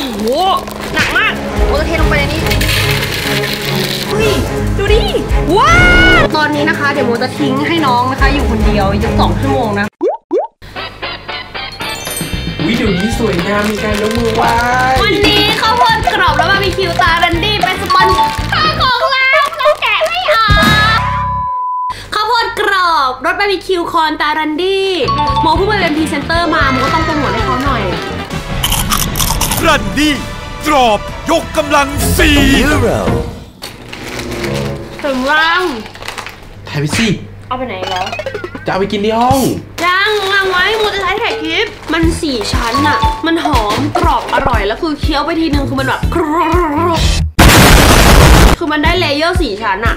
อ้โห หนักมากโอจะเทลงไปในนี้เฮ้ยดูดิ ว้าวตอนนี้นะคะ เดี๋ยวโมจะทิ้งให้น้องนะคะ อยู่คนเดียวอีกสองชั่วโมงนะวิดีโอนี้สวยงามมีการยกมือไหว้วันนี้ข้าวโพดกรอบแล้วบาร์บีคิวตาดันดี้เป็นสปอนเซอร์ของเราเราแกะไม่ออกข้าวโพดกรอบรสบาร์บีคิวคอนตาดันดี้โมเพิ่งไปเป็นพรีเซนเตอร์มาโมก็ต้องโปรโมทให้เขาหน่อย รันดี้กรอบยกกำลังสี่ถึงร่างถ่ายไปสิ เอาไปไหนแล้ว จะเอาไปกินที่ห้อง ยังวางไว้โมจะใช้ถ่ายคลิป มันสี่ชั้นอะมันหอมกรอบอร่อยแล้วคือเคี้ยวไปทีนึงคือมันแบบกรอบคือมันได้ layer สี่ชั้นอะ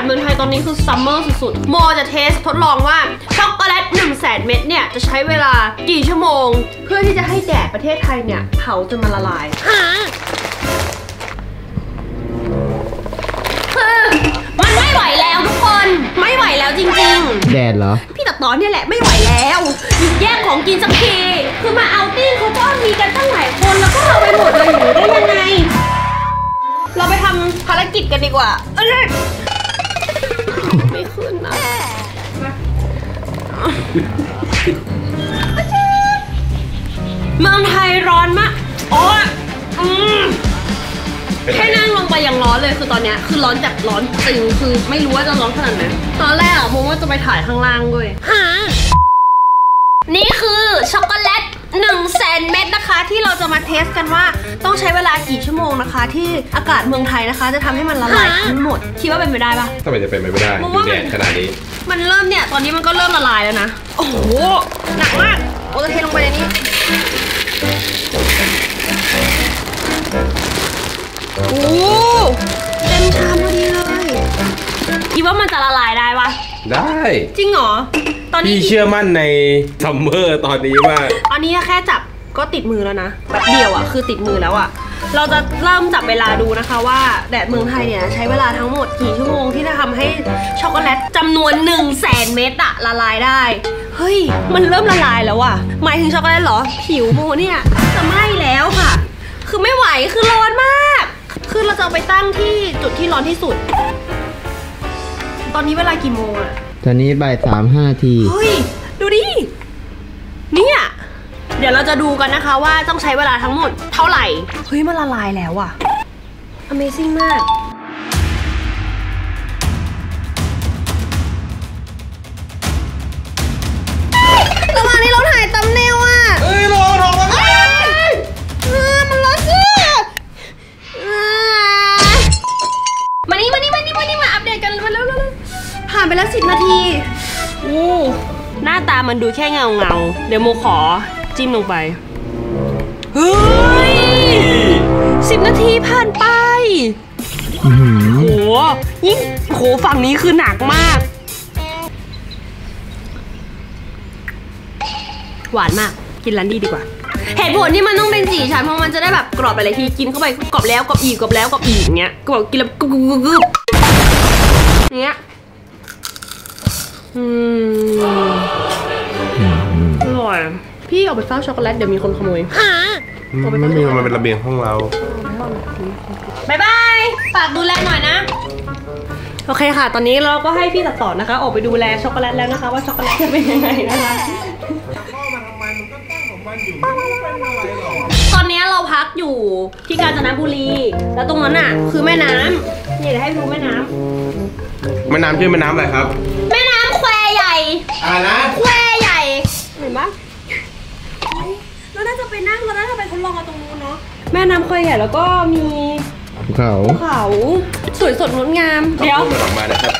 ศเมืองไทยตอนนี้คือซัมเมอร์สุดๆ โมจะเทสทดลองว่า ช็อกโกแลต1 0 0 0 0แสนเม็ดเนี่ย จะใช้เวลากี่ชั่วโมง เพื่อที่จะให้แดดประเทศไทยเนี่ยเผาจนมันละลายคือมันไม่ไหวแล้วทุกคนไม่ไหวแล้วจริงแดดเหรอๆพี่ตัดตอนเนี่ยแหละไม่ไหวแล้วหยุดแย่งของกินสักทีคือมาเอาติ้งเขาก็มีกันตั้งหลายคนแล้วก็เอาไปหมดเลยอยู่ได้ยังไง เราไปทำภารกิจกันดีกว่าเอ้ยไม่ขึ้ นะเมืองไทยร้อนมากโอ้ยอืมแค่นั่งลงไปยังร้อนเลยคือตอนเนี้ยคือร้อนจากร้อนจริงคือไม่รู้ว่าจะร้อนขนาดไหนตอนแรกอะโมว่าจะไปถ่ายข้างล่างด้วยนี่คือช็อกโกแลต 1นึ่งแสนเม็ดนะคะ ที่เราจะมาเทสกันว่าต้องใช้เวลากี่ชั่วโมงนะคะ ที่อากาศเมืองไทยนะคะ จะทำให้มันละลายทั้งหมด คิดว่าเป็นไปได้ปะ ทำไมจะเป็นไปไม่ได้มึงดูว่ามัน แดดขนาดนี้ มันเริ่มเนี่ย ตอนนี้มันก็เริ่มละลายแล้วนะ โอ้โห หนักมาก โอจะเทลงไปในนี้ โอ้โหเต็มชามพอดีเลยคิดว่ามันจะละลายได้ปะได้ จริงเหรอ ตอนนี้พี่เชื่อมั่นในsummer ตอนนี้มากอันนี้แค่จับก็ติดมือแล้วนะแป๊บเดียวอะคือติดมือแล้วอะเราจะเริ่มจับเวลาดูนะคะว่าแดดเมืองไทยเนี่ยใช้เวลาทั้งหมดกี่ชั่วโมงที่จะทำให้ช็อกโกแลตจำนวน1 0 0 0 0แสนเม็ดอะละลายได้ เฮ้ย มันเริ่มละลายแล้วอะหมายถึงช็อกโกแลตเหรอ ผิวโมเนี่ยจะไหม้แล้วค่ะ คือไม่ไหวคือร้อนมาก คือเราจะเอาไปตั้งที่จุดที่ร้อนที่สุด ตอนนี้เวลากี่โมงอะต อนนี้บ่ายสามห้าที เฮ้ย ดูดิ เนี่ย เดี๋ยวเราจะดูกันนะคะว่าต้องใช้เวลาทั้งหมดเท่าไหร่ เฮ้ย มันละลายแล้วอะ Amazing มาก ผ่านไปแล้วสิบนาทีโอ้หน้าตามันดูแค่เงาเงาเดี๋ยวโมขอจิ้มลงไป เฮ้ยสิบนาทีผ่านไปโหยิ่งโหฝั่งนี้คือหนักมาก หวานมาก กินรันดี้ดีกว่า เหตุผลที่มันต้องเป็นสี่ชั้นเพราะมันจะได้แบบกรอบไปเลยทีกินเข้าไปกรอบแล้วกรอบอีกกรอบแล้วกรอบอีกเงี้ยก็แบบกินแล้วกรุบกรุบกรุบเงี้ย อืมอร่อย พี่เอาไปเฝ้าช็อกโกแลตเดี๋ยวมีคนขโมย ไม่มีมันเป็นระเบียงห้องเรา bye bye ฝากดูแลหน่อยนะ โอเคค่ะ ตอนนี้เราก็ให้พี่ตัดต่อนะคะ ออกไปดูแลช็อกโกแลตแล้วนะคะ ว่าช็อกโกแลตจะเป็นยังไงนะคะ ตอนนี้เราพักอยู่ที่กาญจนบุรี แล้วตรงนั้นอะ คือแม่น้ำนี่เดี๋ยวให้ดูแม่น้ำ แม่น้ำชื่อแม่น้ำอะไรครับ แม่น้ำแควใหญ่ อะไรนะแควใหญ่เห็นปะเฮ้ยเราน่าจะไปนั่งเราน่าจะไปทดลองกันตรงนู้นเนาะแม่น้ำแควใหญ่แล้วก็มีภูเขาภูเขาสวยสดงดงามเดี๋ยวออกมานะครับ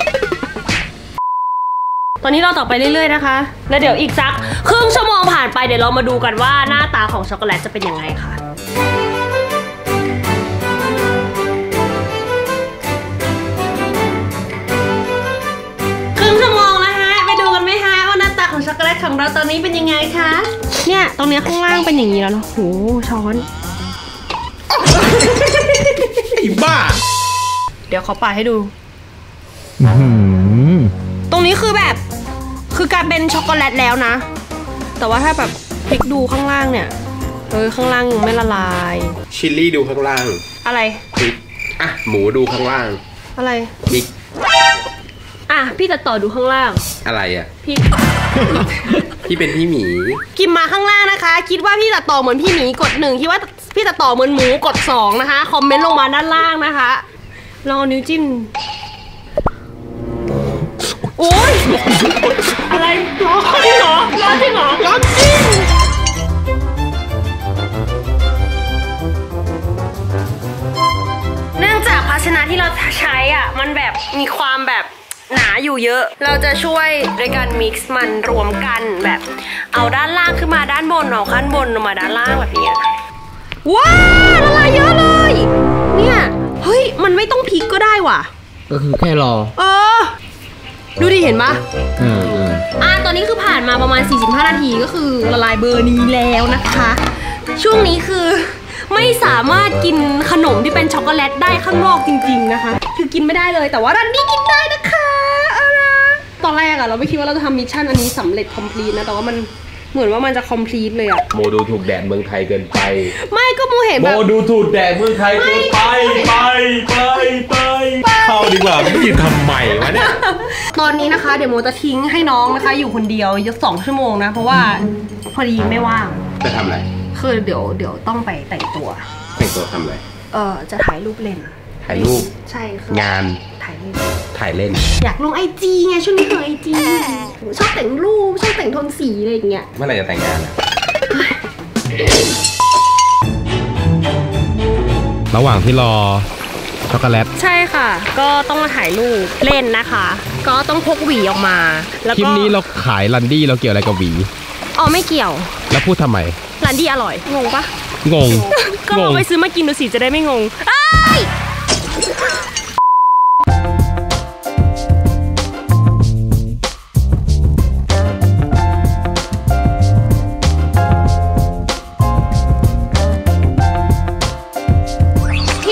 ตอนนี้เราต่อไปเรื่อยๆนะคะ แล้วเดี๋ยวอีกสัก ครึ่งชั่วโมงผ่านไปเดี๋ยวเรามาดูกันว่าหน้าตาของช็อกโกแลตจะเป็นยังไงค่ะ โกแลตของเราตอนนี้เป็นยังไงคะ เนี่ย ตรงเนี้ยข้างล่างเป็นอย่างนี้แล้วเนอะโหช้อน ไอ้บ้า เดี๋ยวขอปาดให้ดูอื้อหือตรงนี้นี้คือแบบ คือการเป็นช็อกโกแลตแล้วนะ แต่ว่าถ้าแบบพลิกดูข้างล่างเนี่ย เออข้างล่างยังไม่ละลาย ชิลลี่ดูข้างล่างอะไร พริกอะ หมูดูข้างล่าง อะไร พริก อะ พี่ตัดต่อดูข้างล่าง อะไรอะ พี่ พี่เป็นพี่หมี กิมมาข้างล่างนะคะ คิดว่าพี่ตัดต่อเหมือนพี่หมีกดหนึ่งคิดว่าพี่ตัดต่อเหมือนหมูกดสองนะคะ คอมเมนต์ลงมาด้านล่างนะคะลองเอานิ้วจิ้มโอ๊ยอะไรร้อนจริงเหรอร้อนจริงเหรอร้อนจริงเนื่องจากภาชนะที่เราใช้อะ มันแบบมีความแบบ หนาอยู่เยอะ เราจะช่วยโดยการมิกซ์มันรวมกันแบบ เอาด้านล่างขึ้นมาด้านบนเอาขั้นบนลงมาด้านล่างแบบนี้ว้าวละลายเยอะเลย เนี่ยเฮ้ยมันไม่ต้องพลิกก็ได้ว่ะ ก็คือแค่รอ เออ ดูดิเห็นปะเออเอออ่าตอนนี้คือผ่านมาประมาณ 45 นาทีก็คือละลายเบอร์นี้แล้วนะคะ ช่วงนี้คือไม่สามารถกินขนมที่เป็นช็อกโกแลตได้ข้างนอกจริง ๆนะคะ คือกินไม่ได้เลยแต่ว่ารันดี้กินได้นะคะเอาละ ตอนแรกอะเราไม่คิดว่าเราจะทำ mission อันนี้สำเร็จ complete นะ แต่ว่ามันเหมือนว่ามันจะ complete เลยอะโมดูถูกแดดเมืองไทยเกินไป ไม่ก็มูเห็นโมแบบ ดูถูกแดดเมืองไทยเกินไปไปไปไปเข้าดีกว่าไม่ยืนทำไมวะเนี่ย ตอนนี้นะคะเดี๋ยวโมจะทิ้งให้น้องนะคะ อยู่คนเดียวสักสองชั่วโมงนะ เพราะว่าพอดีไม่ว่างจะทำอะไรคือเดี๋ยวเดี๋ยวต้องไปแต่งตัว แต่งตัวทำอะไร เออจะถ่ายรูปเล่น ถ่ายรูปใช่ค่ะงานถ่ายรูปถ่ายเล่น อยากลงไอจีไงช่วงนี้คือไอจีชอบแต่งรูปชอบแต่งโทนสีอะไรอย่างเงี้ยเมื่อไหร่จะแต่งงานอะระหว่างที่รอช็อกโกแลตใช่ค่ะ ก็ต้องมาถ่ายรูปเล่นนะคะ ก็ต้องพกหวีออกมา แล้วคลิก็ปนี้เราขายลันดี้เราเกี่ยวอะไรกับหวี อ๋อไม่เกี่ยวแล้วพูดทำไม ร้านดีอร่อย งงปะงง ก็ลองไปซื้อมากินดูสิจะได้ไม่งงอ้าย พ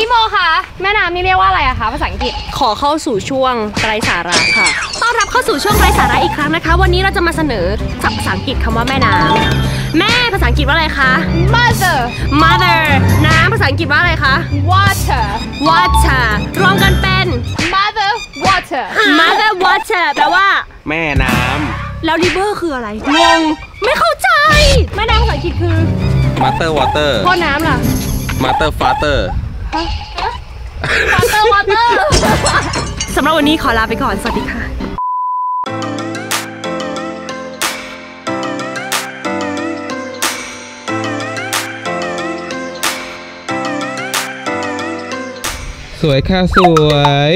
ี่โมคะแม่น้ำนี่เรียกว่าอะไรอะคะภาษาอังกฤษ ขอเข้าสู่ช่วงไกลสาระค่ะ ต้อนรับเข้าสู่ช่วงไกลสาระอีกครั้งนะคะ วันนี้เราจะมาเสนอศัพท์ภาษาอังกฤษคำว่าแม่น้ำ แม่ภาษาอังกฤษว่าอะไรคะ mother mother น้ำภาษาอังกฤษว่าอะไรคะ water water รวมกันเป็น mother water mother water แปลว่า แม่น้แล้ว river คืออะไรงงไม่เข้าใจ แม่น้ำภาษาอังกฤษคือำมาเตอร์วอเตอร์พ่อน้ำล่ะมาเตอร์ฟาเตอร์ water water สำหรับวันนี้ขอลาไปก่อน สวัสดีค่ะ วยค่ะสวย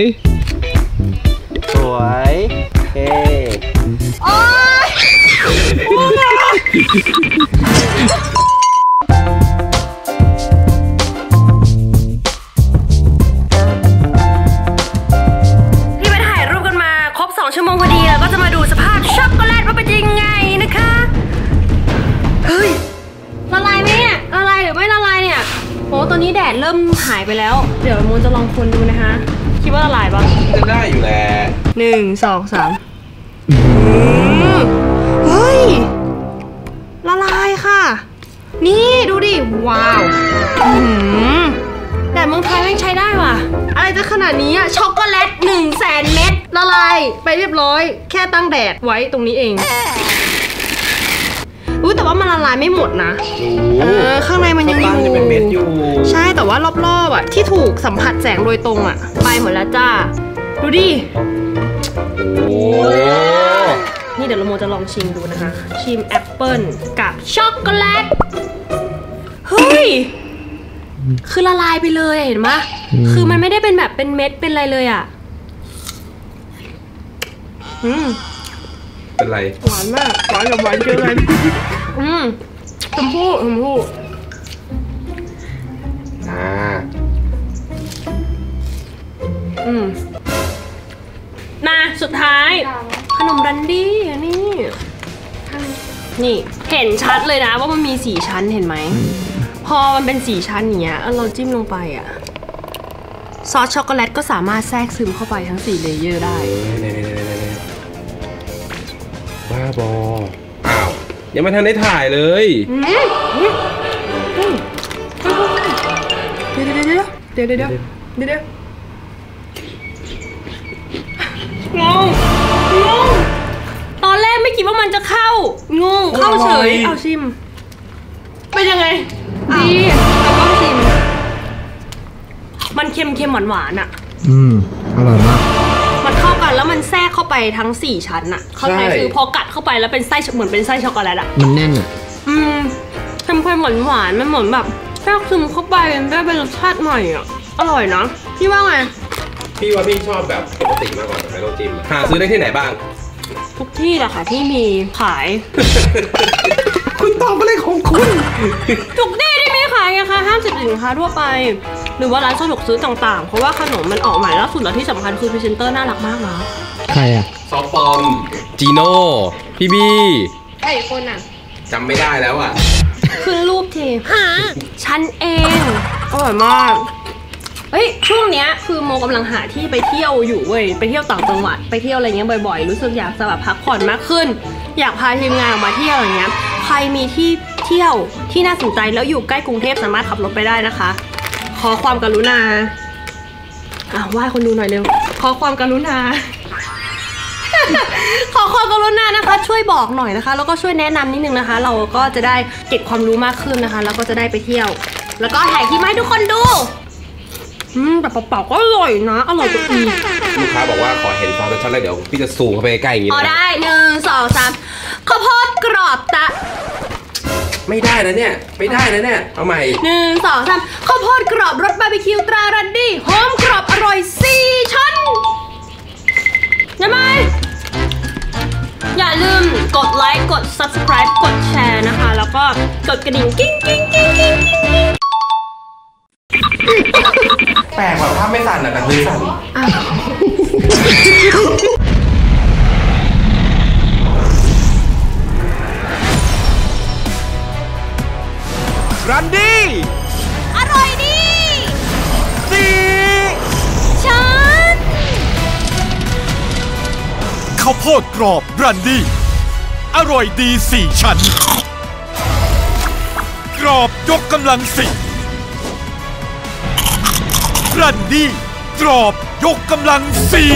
สวยเฮ้ที่ไปถ่ายรูปกันมา ครบ 2 ชั่วโมงพอดีแล้วก็จะมาดูสภาพช็อกโกแลตว่าเป็นยังไง โอ้ตอนนี้แดดเริ่มหายไปแล้ว เดี๋ยวมูนจะลองคนดูนะคะ คิดว่าละลายปะจะได้อยู่แหละหนึ่งสองสามเฮ้ย ละลายค่ะ นี่ดูดิ ว้าวอื้อหืแดดเมืองไทยแม่งใช้ได้ว่ะ อะไรจะขนาดนี้อะช็อกโกแลตหนึ่งแสนเม็ดละลายไปเรียบร้อย แค่ตั้งแดดไว้ตรงนี้เองอุ้ ยแต่ว่ามันละลายไม่หมดนะ เออ ข้างในมันยังอยู่ จะเป็นเม็ดอยู่ ใช่แต่ว่ารอบๆอะที่ถูกสัมผัสแสงโดยตรงอะ ไปหมดแล้วจ้า ดูดิ โอ้นี่เดี๋ยวเราโมจะลองชิมดูนะคะ ชิมแอปเปิลกับช็อกโกแลต เฮ้ย คือละลายไปเลยอะเห็นไหมคือมันไม่ได้เป็นแบบเป็นเม็ดเป็นอะไรเลยอะ อืม เป็นไร หวานมาก หวานกับหวานเจอกันอืมชมพู่ชมพู่อ่า อืมนาสุดท้าย ขนมรันดี้อันนี้นี่ เห็นชัดเลยนะว่ามันมีสี่ชั้นเห็นไหม พอมันเป็นสี่ชั้นอย่างเงี้ยแล้วเราจิ้มลงไปอะ ซอสช็อกโกแลตก็สามารถแทรกซึมเข้าไปทั้งสี่ layer ได้ บ้าบอ อ้าว ยังไม่ทันได้ถ่ายเลยเดี๋ยวเดี๋ยวเดี๋ยวเดี๋ยวเดี๋ยวงงงงตอนแรกไม่คิดว่ามันจะเข้างงเข้าเฉยเอาชิม เป็นยังไง ดีแต่ต้องชิม มันเค็มเค็มหวานหวานอะ อืม อร่อยมาก ไปทั้งสี่ชั้นอะเข้าใจใช่คือพอกัดเข้าไปแล้วเป็นไส้เหมือนเป็นไส้ช็อกโกแลตอะมันแน่นอะอืมเค็มเค็มหวานหวานๆมันเหมือนแบบแทรกซึมเข้าไปได้เป็นรสชาติใหม่อะอร่อยนะพี่ว่าไงพี่ว่าพี่ชอบแบบปกติมากกว่าแบบไม่ต้องจิ้มอะหาซื้อได้ที่ไหนบ้าง ทุกที่แหละค่ะที่มีขาย คุณตอบอะไรของคุณ ทุกที่ที่มีขายไงคะห้างสรรพสินค้าทั่วไป หรือว่าร้านสะดวกซื้อต่างๆ เพราะว่าขนมมันออกใหม่ล่าสุดแล้วที่สำคัญคือพรีเซนเตอร์น่ารักมากนะใครอะซอฟปอมจีโน่พี่บีไอ้คนอะจำไม่ได้แล้วอะขึ้นรูปทีฉันเองอร่อยมากเฮ้ยช่วงเนี้ยคือโมกำลังหาที่ไปเที่ยวอยู่เว้ยไปเที่ยวต่างจังหวัดไปเที่ยวอะไรเงี้ยบ่อยๆ รู้สึกอยากจะแบบพักผ่อนมากขึ้น อยากพาทีมงานออกมาเที่ยวอย่างเงี้ยใครมีที่เที่ยวที่น่าสนใจแล้วอยู่ใกล้กรุงเทพสามารถขับรถไปได้นะคะ ขอความกรุณาอะไหว้คนดูหน่อยเร็ว ขอความกรุณา ขอความกรุณานะคะ ช่วยบอกหน่อยนะคะ แล้วก็ช่วยแนะนำนิดนึงนะคะ เราก็จะได้เก็บความรู้มากขึ้นนะคะ แล้วก็จะได้ไปเที่ยว แล้วก็ถ่ายคลิปมาให้ทุกคนดูอืมแบบเปล่าๆก็อร่อยนะ อร่อยกว่าอีกลูกค้าบอกว่าขอเห็นซอสชัดๆแล้วเดี๋ยวพี่จะซูมเข้าไปใกล้ๆอย่างงี้อ๋อนะได้หนึ่งสองสามข้าวโพดกรอบตะ ไม่ได้นะเนี่ย ไม่ได้นะเนี่ย เอาใหม่ หนึ่งสองสามข้าวโพดกรอบรสบาร์บีคิวตรารันดี้หอมกรอบอร่อยสี่ชั้นได้ไหมอย่าลืมกดไลค์กด subscribe กดแชร์นะคะ แล้วก็กดกระดิ่งกิ้งกิ้งกิ้งกิ้งกิ้งกิ้งแปลกกว่าภาพไม่สั่นอะแต่คือสั่น รันดี้ อร่อยดีสี่ฉันข้าวโพดกรอบรันดี้ อร่อยดีสี่ชั้น กรอบยกกำลังสี่รันดี้ กรอบยกกำลังสี่